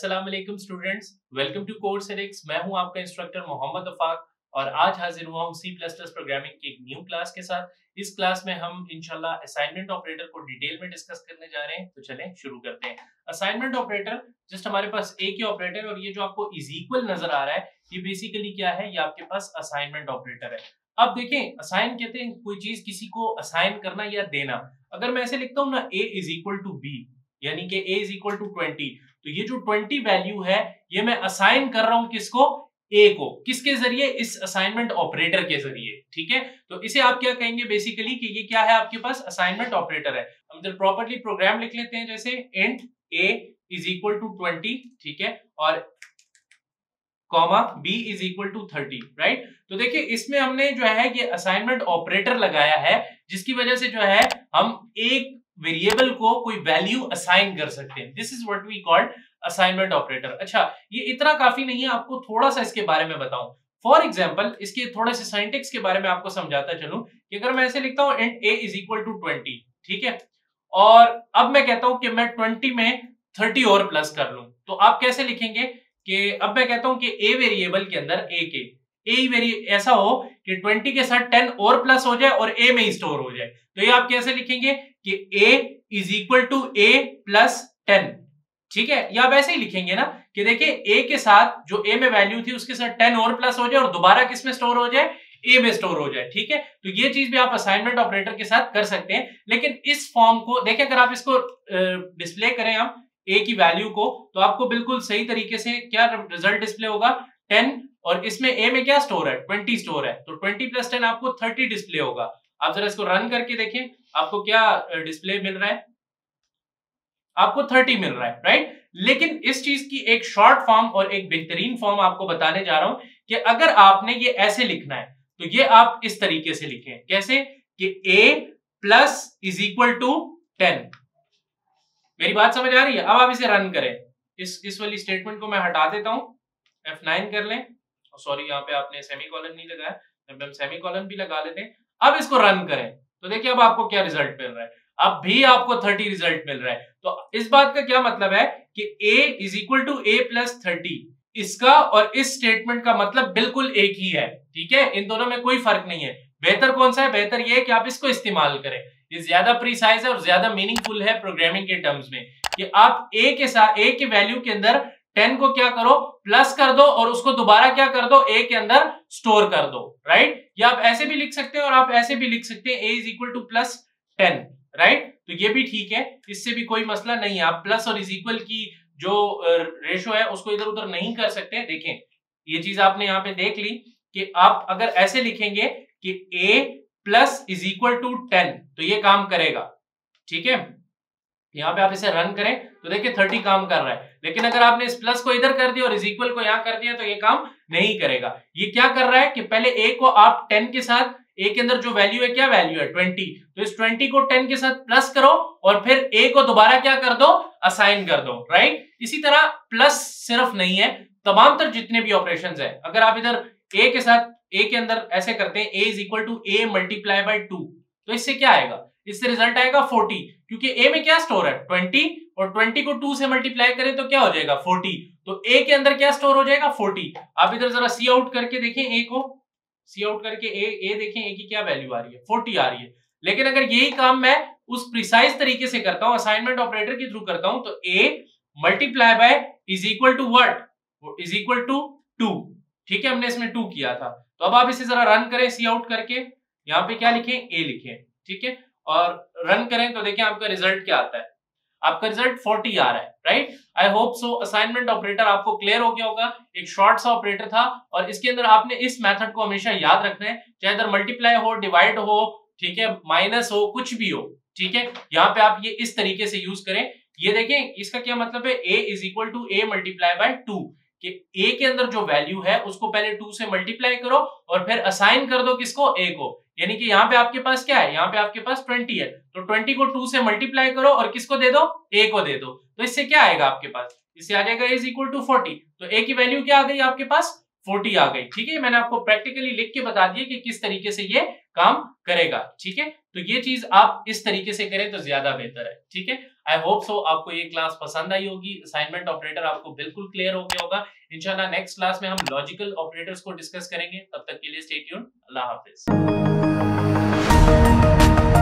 अस्सलाम वालेकुम students welcome to course एरिक्स मैं हूँ आपका इंस्ट्रक्टर मोहम्मद अफाक, और आज हाजिर हुआ हूँ प्लस प्रोग्रामिंग की एक न्यू क्लास के साथ। इस क्लास में हम इंशाल्लाह असाइनमेंट ऑपरेटर को डिटेल में डिस्कस करने जा रहे हैं। तो चलें, शुरू करते हैं। असाइनमेंट ऑपरेटर जस्ट हमारे पास एक ही ऑपरेटर और ये जो आपको इज़ इक्वल नज़र आ रहा है, ये बेसिकली क्या है? ये आपके पास असाइनमेंट ऑपरेटर है। अब देखें असाइन कहते हैं कोई चीज़ किसी को असाइन करना या देना। अगर मैं ऐसे लिखता हूँ ना A is equal to B यानी कि A is equal to twenty तो ये जो ट्वेंटी वैल्यू है, ये मैं असाइन कर रहा हूँ किसको? ए को। किसके ज़रिए? इस असाइनमेंट ऑपरेटर के ज़रिए, ठीक है? तो इसे आप क्या कहेंगे बेसिकली कि ये क्या है आपके पास? असाइनमेंट ऑपरेटर है। हम इधर प्रॉपरली प्रोग्राम लिख लेते हैं जैसे int A is equal to twenty ठीक है? और comma B is equal to thirty right तो देखिए, इसमें हमने जो है, ये असाइनमेंट ऑपरेटर लगाया है, जिसकी वजह से जो है, हम एक वेरिएबल को कोई वैल्यू असाइन कर सकते हैं। This is what we called assignment operator अच्छा ये इतना काफ़ी नहीं है, आपको थोड़ा सा इसके बारे में बताऊँ। फॉर एग्ज़ाम्पल इसके थोड़े से साइंटिक्स के बारे में आपको समझाता चलूँ कि अगर मैं ऐसे लिखता हूँ int A is equal to twenty ठीक है? और अब मैं कहता हूँ कि मैं ट्वेंटी में थर्टी और प्लस कर लूँ। तो आप कैसे लिखेंगे कि अब मैं कहता हूँ कि ए वेरिएबल के अंदर ए के। ए वेरी ऐसा हो कि 20 के साथ 10 और प्लस हो जाए और ए में ही स्टोर हो जाए। तो ये आप कैसे लिखेंगे कि a is equal to A plus ten ठीक है? या ऐसे ही लिखेंगे ना कि देखिए, a के साथ जो a में वैल्यू थी उसके साथ 10 और प्लस हो जाए और दोबारा किसमें स्टोर हो जाए? ए में स्टोर हो जाए। ठीक है? तो ये चीज़ भी आप असाइनमेंट ऑपरेटर के साथ कर सकते हैं। लेकिन इस फॉर्म को देखिए, अगर आप इसको डिस्प्ले करें हम ए की वैल्यू को तो आपको बिल्कुल सही तरीके से क्या रिज़ल्ट डिस्प्ले होगा? टेन और इसमें ए में क्या स्टोर है? ट्वेंटी स्टोर है। तो ट्वेंटी प्लस टेन आपको थर्टी डिस्प्ले होगा। आप जरा इसको रन करके देखें आपको क्या डिस्प्ले मिल रहा है? आपको थर्टी मिल रहा है राइट लेकिन इस चीज़ की एक शॉर्ट फॉर्म और एक बेहतरीन फॉर्म आपको बताने जा रहा हूँ कि अगर आपने ये ऐसे लिखना है तो ये आप इस तरीके से लिखें। कैसे? कि a plus is equal to ten मेरी बात समझ आ रही है? अब आप इसे रन करें। इस इस वाली स्टेटमेंट को मैं हटा देता हूँ। F9 कर लें। सॉरी यहाँ पे आपने सेमी कॉलन नहीं लगाया। जब हम सेमी कॉलन भी लगा लेते हैं, अब इसको रन करें। तो देखिए, अब आपको क्या रिज़ल्ट मिल रहा है? अब भी आपको 30 रिज़ल्ट मिल रहा है। तो इस बात का क्या मतलब है कि a is equal to A plus thirty इसका और इस स्टेटमेंट का मतलब बिल्कुल एक ही है। ठीक है? इन दोनों में कोई फ़र्क नहीं है। बेहतर कौन सा है? बेहतर ये है कि आप इसको इस्तेमाल करें। ये ज़्यादा प्रीसाइज है और ज़्यादा मीनिंगफुल है प्रोग्रामिंग के टर्म्स में कि आप ए के साथ ए के वैल्यू के अंदर टेन को क्या करो? प्लस कर दो और उसको दोबारा क्या कर दो? ए के अंदर स्टोर कर दो राइट या आप ऐसे भी लिख सकते हैं और आप ऐसे भी लिख सकते हैं A is equal to plus ten right तो ये भी ठीक है, इससे भी कोई मसला नहीं है। आप प्लस और इज़ इक्वल की जो रेशो है, उसको इधर उधर नहीं कर सकते। देखें, ये चीज़ आपने यहाँ पे देख ली कि आप अगर ऐसे लिखेंगे कि a plus is equal to ten तो ये काम करेगा, ठीक है? यहाँ पे आप इसे रन करें तो देखिए थर्टी काम कर रहा है। लेकिन अगर आपने इस प्लस को इधर कर दिया और इज़ इक्वल को यहाँ कर दिया तो ये काम नहीं करेगा। ये क्या कर रहा है कि पहले ए को आप टेन के साथ ए के अंदर जो वैल्यू है, क्या वैल्यू है? ट्वेंटी तो इस ट्वेंटी को टेन के साथ प्लस करो और फिर ए को दोबारा क्या कर दो? असाइन कर दो राइट इसी तरह प्लस सिर्फ़ नहीं है, तमाम तर जितने भी ऑपरेशन है। अगर आप इधर ए के साथ ए के अंदर ऐसे करते हैं A is equal to A multiply by two तो इससे क्या आएगा? इससे रिज़ल्ट आएगा 40 क्योंकि ए में क्या स्टोर है? 20 और 20 को 2 से मल्टीप्लाई करें तो क्या हो जाएगा? 40 तो ए के अंदर क्या स्टोर हो जाएगा? 40 आप इधर जरा सी आउट करके देखें ए को। सी आउट करके ए ए देखें ए की क्या वैल्यू आ रही है? 40 आ रही है। लेकिन अगर यही काम मैं उस प्रिसाइज तरीके से करता हूँ असाइनमेंट ऑपरेटर के थ्रू करता हूँ तो A multiply by is equal to what is equal to two ठीक है? हमने इसमें टू किया था। तो अब आप इसे जरा रन करें सी आउट करके। यहाँ पे क्या लिखें? ए लिखें। ठीक है? और रन करें तो देखें आपका रिज़ल्ट क्या आता है। आपका रिज़ल्ट 40 आ रहा है right I hope so assignment operator आपको क्लियर हो गया होगा। एक शॉर्ट सा ऑपरेटर था और इसके अंदर आपने इस मेथड को हमेशा याद रखना है। चाहे इधर मल्टीप्लाई हो डिवाइड हो, ठीक है माइनस हो, कुछ भी हो, ठीक है? यहाँ पे आप ये इस तरीके से यूज़ करें। ये देखें इसका क्या मतलब है? A is equal to A multiply by two कि ए के अंदर जो वैल्यू है, उसको पहले टू से मल्टीप्लाई करो और फिर असाइन कर दो किसको? ए को। यानी कि यहाँ पे आपके पास क्या है? यहाँ पे आपके पास ट्वेंटी है। तो ट्वेंटी को टू से मल्टीप्लाई करो और किसको दे दो? ए को दे दो। तो इससे क्या आएगा आपके पास? इससे आ जाएगा इज़ इक्वल टू फोर्टी तो ए की वैल्यू क्या आ गई आपके पास? फोर्टी आ गई, ठीक है? मैंने आपको प्रैक्टिकली लिख के बता दिया कि किस तरीके से ये काम करेगा, ठीक है? तो ये चीज़ आप इस तरीके से करें तो ज़्यादा बेहतर है, ठीक है? आई होप सो आपको ये क्लास पसंद आई होगी असाइनमेंट ऑपरेटर आपको बिल्कुल क्लियर हो गया होगा। इनशाला नेक्स्ट क्लास में हम लॉजिकल ऑपरेटर्स को डिस्कस करेंगे, तब तक के लिए स्टे ट्यून अल्लाह हाफिज।